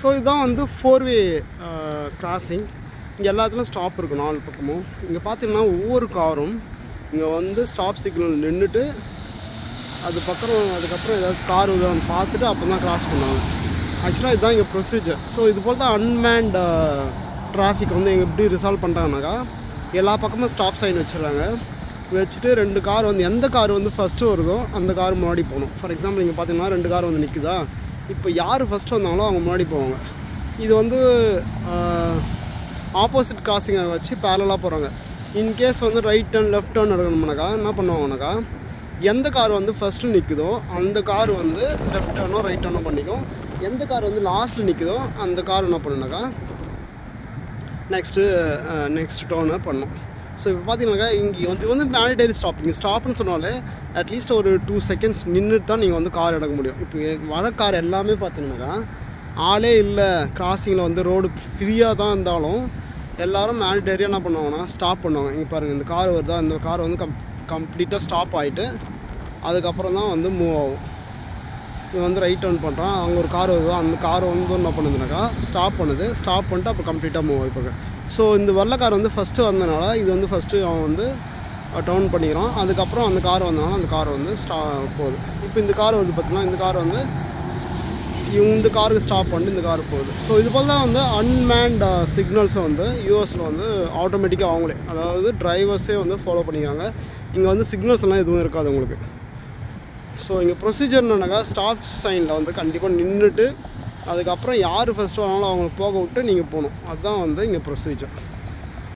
So இதுதான் வந்து four way crossing இங்கே எல்லாத்துலேயும் ஸ்டாப் இருக்கும் நாலு பக்கமும். இங்கே பார்த்தீங்கன்னா ஒவ்வொரு காரும் இங்கே வந்து ஸ்டாப் சிக்னல் நின்றுட்டு அது பக்கம் அதுக்கப்புறம் ஏதாவது கார் வருதான்னு பார்த்துட்டு அப்போ தான் கிராஸ் பண்ணுவாங்க ஆக்சுவலாக இதுதான் இங்கே ப்ரொசீஜர் ஸோ இது போல் தான் அன்மேண்ட் டிராஃபிக் வந்து இங்கே எப்படி ரிசால்வ் பண்ணுறாங்கனாக்கா எல்லா பக்கமும் ஸ்டாப் சைன் வச்சிடுறாங்க. வச்சுட்டு ரெண்டு கார் வந்து எந்த கார் வந்து ஃபஸ்ட்டு வருதோ அந்த கார் முன்னாடி போகணும். ஃபார் எக்ஸாம்பிள் இங்கே பார்த்தீங்கன்னா ரெண்டு கார் வந்து நிற்குதா இப்போ யார் ஃபஸ்ட்டு வந்தாங்களோ அவங்க முன்னாடி போவாங்க. இது வந்து ஆப்போசிட் கிராசிங்கை வச்சு பேரலாக போகிறாங்க இன்கேஸ் வந்து ரைட் டர்ன் லெஃப்ட் டர்ன் எடுக்கணும்னாக்கா என்ன பண்ணுவாங்கனாக்கா எந்த கார் வந்து ஃபஸ்ட்டு நிற்குதோ அந்த கார் வந்து லெஃப்ட் டர்னோ ரைட் டர்னோ பண்ணிக்கும். எந்த கார் வந்து லாஸ்ட்டில் நிற்குதோ அந்த கார் என்ன பண்ணுனாக்கா நெக்ஸ்ட்டு நெக்ஸ்ட் டோனை பண்ணோம். ஸோ இப்போ பார்த்தீங்கன்னாக்கா இங்கே வந்து வந்து மேனிடரி ஸ்டாப்பிங் ஸ்டாப்னு சொன்னாலே அட்லீஸ்ட் ஒரு டூ செகண்ட்ஸ் நின்றுட்டு தான் நீங்கள் வந்து கார் எடுக்க முடியும். இப்போ வர கார் எல்லாமே பார்த்தீங்கன்னாக்கா ஆளே இல்லை. கிராசிங்கில் வந்து ரோடு ஃப்ரீயாக தான் இருந்தாலும் எல்லாரும் மேனிடரியாக என்ன பண்ணுவாங்கன்னா ஸ்டாப் பண்ணுவாங்க. இங்கே பாருங்கள் இந்த கார் வருதா? இந்த கார் வந்து கம் கம்ப்ளீட்டாக ஸ்டாப் ஆகிட்டு அதுக்கப்புறம் தான் வந்து மூவ் ஆகும். இது வந்து ரைட் டர்ன் பண்ணுறான் அங்கே ஒரு கார் வருதோ? அந்த கார் வந்து என்ன பண்ணுதுனாக்கா ஸ்டாப் பண்ணுது. ஸ்டாப் பண்ணிட்டு அப்புறம் கம்ப்ளீட்டாக மூவ் ஆகிப்பாங்க ஸோ இந்த வெள்ளை கார் வந்து ஃபஸ்ட்டு வந்தனால இது வந்து ஃபஸ்ட்டு அவன் வந்து டவுன் பண்ணிக்கிறான். அதுக்கப்புறம் அந்த கார் வந்தனால அந்த கார் வந்து ஸ்டா போகுது. இப்போ இந்த கார் வந்து பார்த்திங்கன்னா இந்த கார் வந்து இவங்க இந்த காருக்கு ஸ்டாப் பண்ணிட்டு இந்த கார் போகுது. ஸோ இது போல் தான் வந்து அன்மேன்ட் சிக்னல்ஸை வந்து யூஎஸில் வந்து ஆட்டோமேட்டிக்காக அவங்களே அதாவது டிரைவர்ஸே வந்து ஃபாலோ பண்ணிக்கிறாங்க. இங்கே வந்து சிக்னல்ஸ் எல்லாம் எதுவும் இருக்காது உங்களுக்கு. ஸோ இங்கே ப்ரொசீஜர் என்னன்னாக்கா ஸ்டாப் சைனில் வந்து கண்டிப்பாக நின்றுட்டு அதுக்கப்புறம் யார் ஃபஸ்ட்டு வராங்களோ அவங்களுக்கு போக விட்டு நீங்கள் போகணும். அதுதான் வந்து இங்கே ப்ரொசீஜர்